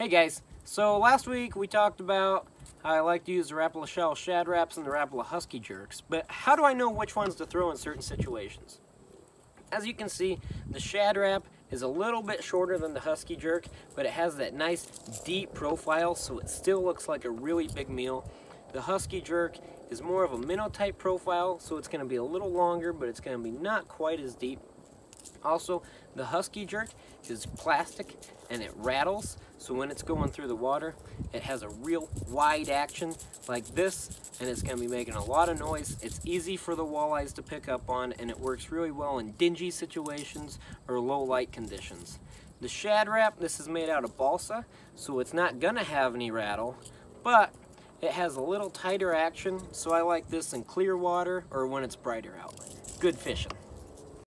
Hey guys, so last week we talked about how I like to use the Rapala Shallow Shad Raps and the Rapala Husky Jerks, but how do I know which ones to throw in certain situations? As you can see, the Shad Rap is a little bit shorter than the Husky Jerk, but it has that nice deep profile so it still looks like a really big meal. The Husky Jerk is more of a minnow type profile, so it's going to be a little longer, but it's going to be not quite as deep. Also, the Husky Jerk is plastic and it rattles, so when it's going through the water, it has a real wide action like this, and it's gonna be making a lot of noise. It's easy for the walleyes to pick up on, and it works really well in dingy situations or low light conditions. The Shad Rap, this is made out of balsa, so it's not gonna have any rattle, but it has a little tighter action, so I like this in clear water or when it's brighter out. Good fishing.